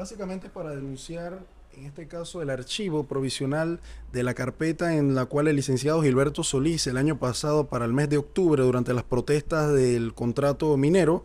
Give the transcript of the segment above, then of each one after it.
Básicamente para denunciar, en este caso, el archivo provisional de la carpeta en la cual el licenciado Gilberto Solís el año pasado, para el mes de octubre, durante las protestas del contrato minero,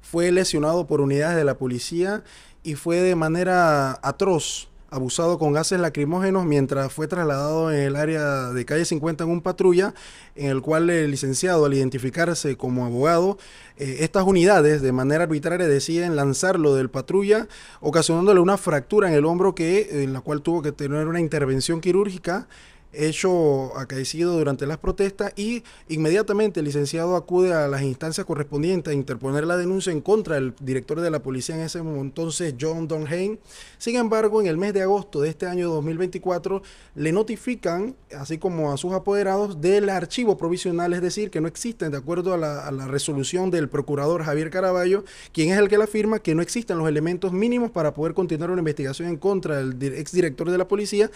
fue lesionado por unidades de la policía y fue de manera atroz abusado con gases lacrimógenos mientras fue trasladado en el área de calle 50 en un patrulla, en el cual el licenciado, al identificarse como abogado, eh, estas unidades de manera arbitraria deciden lanzarlo del patrulla, ocasionándole una fractura en el hombro que, en la cual tuvo que tener una intervención quirúrgica hecho acaecido durante las protestas y inmediatamente el licenciado acude a las instancias correspondientes a interponer la denuncia en contra del director de la policía en ese momento, entonces John Donhain. Sin embargo, en el mes de agosto de este año 2024 le notifican, así como a sus apoderados, del archivo provisional, es decir, que no existen, de acuerdo a la, resolución del procurador Javier Caraballo, quien es el que la afirma que no existen los elementos mínimos para poder continuar una investigación en contra del exdirector de la policía.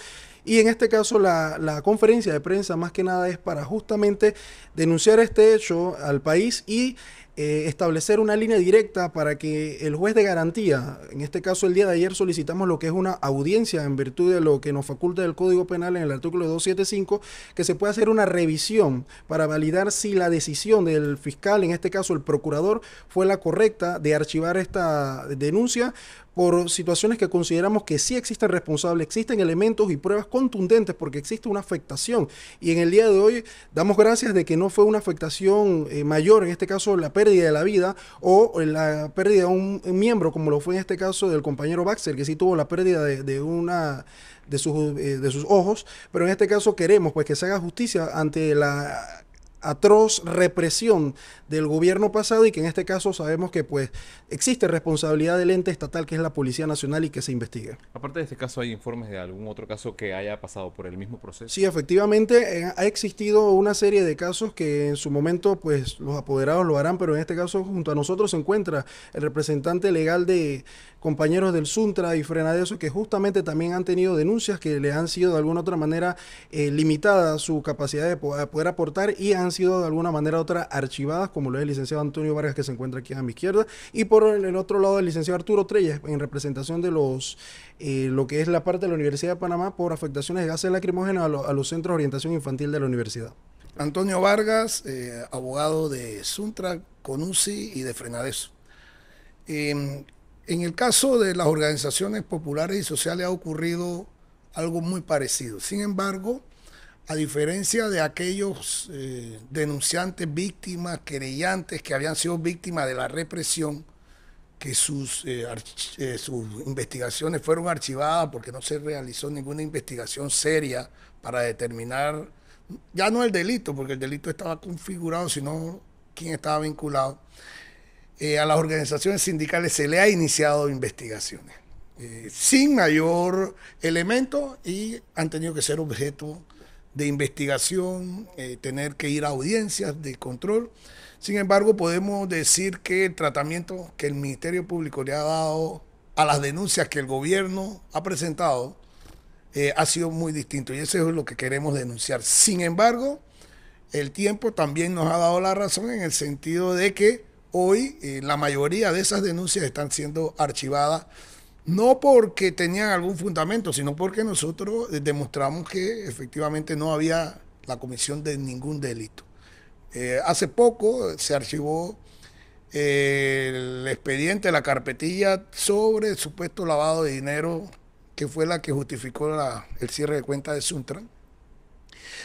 Y en este caso la, conferencia de prensa más que nada es para justamente denunciar este hecho al país y eh, establecer una línea directa para que el juez de garantía, en este caso el día de ayer solicitamos lo que es una audiencia en virtud de lo que nos faculta el Código Penal en el artículo 275, que se pueda hacer una revisión para validar si la decisión del fiscal, en este caso el procurador, fue la correcta de archivar esta denuncia por situaciones que consideramos que sí existen responsables, existen elementos y pruebas contundentes porque existe una afectación. Y en el día de hoy damos gracias de que no fue una afectación eh, mayor, en este caso la pérdida de la vida o la pérdida de un, miembro, como lo fue en este caso del compañero Baxter, que sí tuvo la pérdida de, una de sus, eh, de sus ojos, pero en este caso queremos pues que se haga justicia ante la atroz represión del gobierno pasado y que en este caso sabemos que pues existe responsabilidad del ente estatal que es la Policía Nacional y que se investigue. Aparte de este caso, ¿hay informes de algún otro caso que haya pasado por el mismo proceso? Sí, efectivamente, eh, ha existido una serie de casos que en su momento pues los apoderados lo harán, pero en este caso junto a nosotros se encuentra el representante legal de compañeros del Suntra y Frenadeso que justamente también han tenido denuncias que le han sido de alguna otra manera eh, limitada su capacidad de poder aportar y han sido de alguna manera otra archivadas como lo es el licenciado Antonio Vargas que se encuentra aquí a mi izquierda, y por el, otro lado el licenciado Arturo Treyes en representación de los eh, lo que es la parte de la Universidad de Panamá por afectaciones de gases lacrimógenos a, los centros de orientación infantil de la universidad. Antonio Vargas, eh, abogado de Suntra, Conusi y de Frenadeso. Em, en el caso de las organizaciones populares y sociales ha ocurrido algo muy parecido. Sin embargo, a diferencia de aquellos eh, denunciantes, víctimas, querellantes que habían sido víctimas de la represión, que sus, eh, eh, sus investigaciones fueron archivadas porque no se realizó ninguna investigación seria para determinar, ya no el delito, porque el delito estaba configurado, sino quién estaba vinculado. a las organizaciones sindicales se le ha iniciado investigaciones sin mayor elemento y han tenido que ser objeto investigación, eh, tener que ir a audiencias de control. Sin embargo, podemos decir que el tratamiento que el Ministerio Público le ha dado a las denuncias que el gobierno ha presentado eh, ha sido muy distinto y eso es lo que queremos denunciar. Sin embargo, el tiempo también nos ha dado la razón en el sentido de que hoy eh, la mayoría de esas denuncias están siendo archivadas no porque tenían algún fundamento, sino porque nosotros demostramos que efectivamente no había la comisión de ningún delito. Eh, hace poco se archivó eh, el expediente, la carpetilla sobre el supuesto lavado de dinero, que fue la que justificó el cierre de cuenta de Suntran.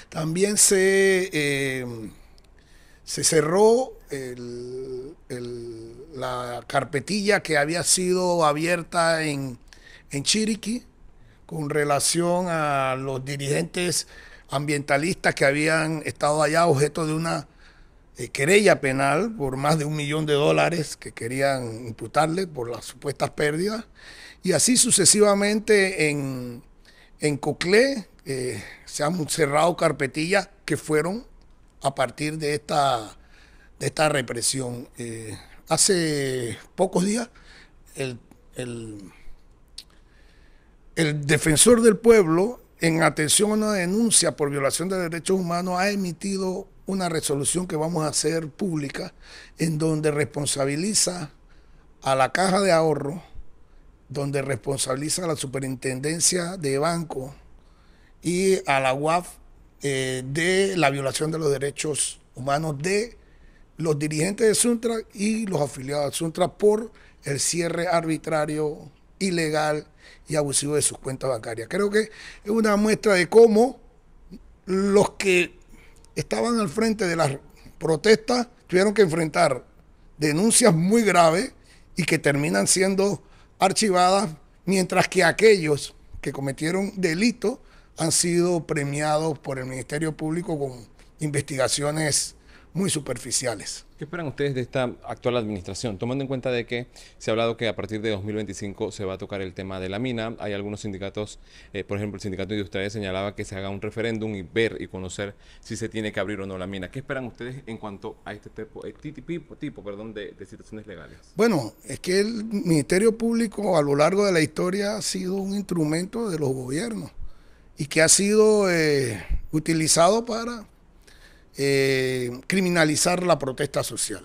También se, eh, se cerró la carpetilla que había sido abierta en, en Chiriquí con relación a los dirigentes ambientalistas que habían estado allá objeto de una eh, querella penal por más de un millón de dólares que querían imputarle por las supuestas pérdidas. Y así sucesivamente en, en Coclé eh, se han cerrado carpetillas que fueron a partir de esta de esta represión. Eh, hace pocos días el, el, defensor del pueblo, en atención a una denuncia por violación de derechos humanos, ha emitido una resolución que vamos a hacer pública en donde responsabiliza a la caja de ahorro donde responsabiliza a la superintendencia de banco y a la UAF eh, de la violación de los derechos humanos de los dirigentes de Suntra y los afiliados de Suntra por el cierre arbitrario, ilegal y abusivo de sus cuentas bancarias. Creo que es una muestra de cómo los que estaban al frente de las protestas tuvieron que enfrentar denuncias muy graves y que terminan siendo archivadas, mientras que aquellos que cometieron delitos han sido premiados por el Ministerio Público con investigaciones muy superficiales. ¿Qué esperan ustedes de esta actual administración? Tomando en cuenta de que se ha hablado que a partir de 2025 se va a tocar el tema de la mina, hay algunos sindicatos, eh, por ejemplo el sindicato industrial señalaba que se haga un referéndum y ver y conocer si se tiene que abrir o no la mina. ¿Qué esperan ustedes en cuanto a este tipo, este tipo, perdón, de, de, situaciones legales? Bueno, es que el Ministerio Público a lo largo de la historia ha sido un instrumento de los gobiernos y que ha sido eh, utilizado para eh, criminalizar la protesta social.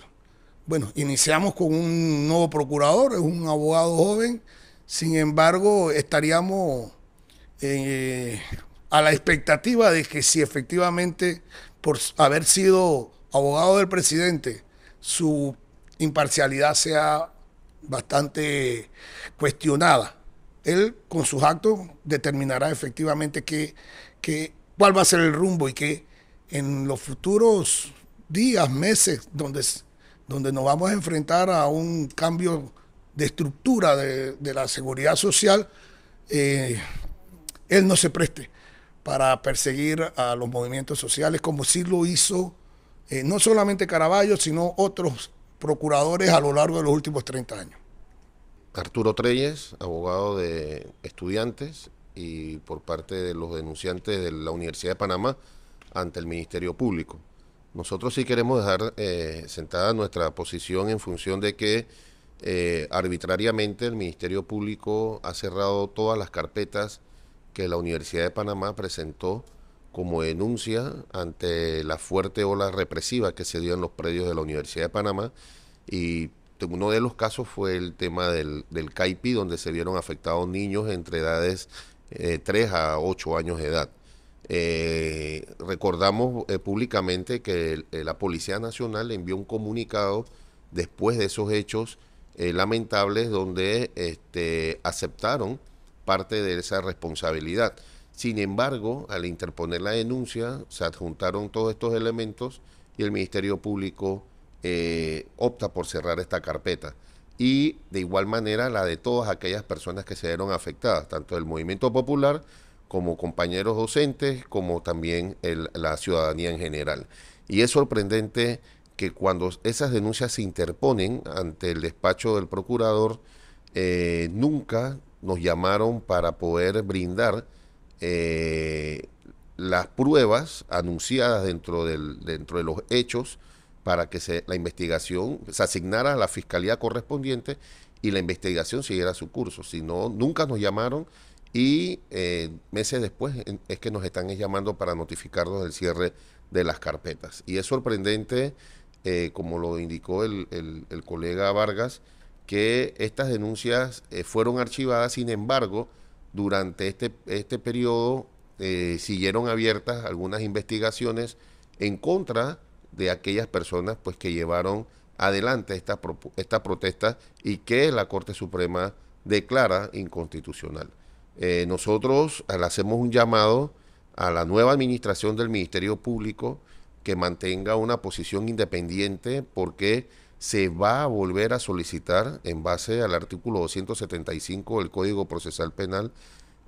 Bueno, iniciamos con un nuevo procurador, es un abogado joven, sin embargo, estaríamos eh, a la expectativa de que si efectivamente, por haber sido abogado del presidente, su imparcialidad sea bastante cuestionada. Él con sus actos determinará efectivamente que, cuál va a ser el rumbo y qué en los futuros días, meses, donde, donde nos vamos a enfrentar a un cambio de estructura de, la seguridad social, eh, él no se preste para perseguir a los movimientos sociales como sí lo hizo eh, no solamente Caraballo, sino otros procuradores a lo largo de los últimos 30 años. Arturo Treyes, abogado de estudiantes y por parte de los denunciantes de la Universidad de Panamá, ante el Ministerio Público. Nosotros sí queremos dejar eh, sentada nuestra posición en función de que eh, arbitrariamente el Ministerio Público ha cerrado todas las carpetas que la Universidad de Panamá presentó como denuncia ante la fuerte ola represiva que se dio en los predios de la Universidad de Panamá y uno de los casos fue el tema del, del CAIPI, donde se vieron afectados niños entre edades eh, 3 a 8 años de edad. Eh, recordamos eh, públicamente que eh, la Policía Nacional envió un comunicado después de esos hechos lamentables donde este, aceptaron parte de esa responsabilidad. Sin embargo, al interponer la denuncia, se adjuntaron todos estos elementos y el Ministerio Público opta por cerrar esta carpeta. Y de igual manera la de todas aquellas personas que se vieron afectadas, tanto del movimiento popular como compañeros docentes, como también la ciudadanía en general. Y es sorprendente que cuando esas denuncias se interponen ante el despacho del procurador, eh, nunca nos llamaron para poder brindar eh, las pruebas anunciadas dentro, del, dentro de los hechos para que se, la investigación se asignara a la fiscalía correspondiente y la investigación siguiera su curso. Si no, nunca nos llamaron y eh, meses después es que nos están llamando para notificarnos del cierre de las carpetas. Y es sorprendente, eh, como lo indicó el, colega Vargas, que estas denuncias eh, fueron archivadas, sin embargo, durante este, este periodo siguieron abiertas algunas investigaciones en contra de aquellas personas pues, que llevaron adelante esta, esta protesta y que la Corte Suprema declara inconstitucional. Eh, nosotros le hacemos un llamado a la nueva administración del Ministerio Público que mantenga una posición independiente porque se va a volver a solicitar en base al artículo 275 del Código Procesal Penal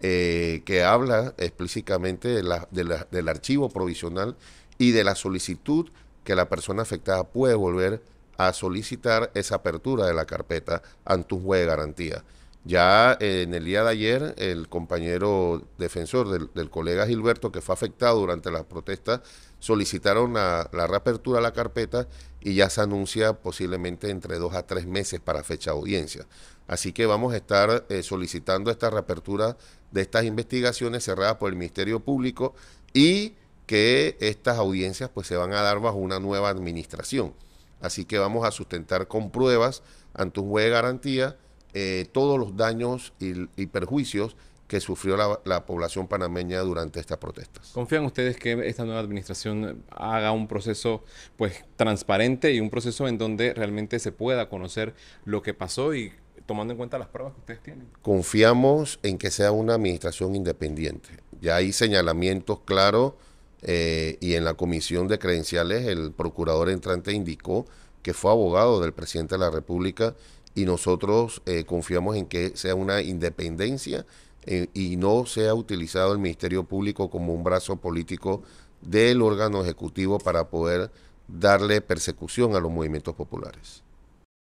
eh, que habla explícitamente del archivo provisional y de la solicitud que la persona afectada puede volver a solicitar esa apertura de la carpeta ante un juez de garantía. Ya eh, en el día de ayer, el compañero defensor del, colega Gilberto, que fue afectado durante las protestas, solicitaron la, reapertura de la carpeta y ya se anuncia posiblemente entre dos a tres meses para fecha de audiencia. Así que vamos a estar eh, solicitando esta reapertura de estas investigaciones cerradas por el Ministerio Público y que estas audiencias pues se van a dar bajo una nueva administración. Así que vamos a sustentar con pruebas ante un juez de garantía eh, todos los daños y, y perjuicios que sufrió la, la población panameña durante estas protestas. ¿Confían ustedes que esta nueva administración haga un proceso pues transparente y un proceso en donde realmente se pueda conocer lo que pasó y tomando en cuenta las pruebas que ustedes tienen? Confiamos en que sea una administración independiente. Ya hay señalamientos claros eh, y en la comisión de credenciales el procurador entrante indicó que fue abogado del presidente de la República y nosotros eh, confiamos en que sea una independencia eh, y no sea utilizado el Ministerio Público como un brazo político del órgano ejecutivo para poder darle persecución a los movimientos populares.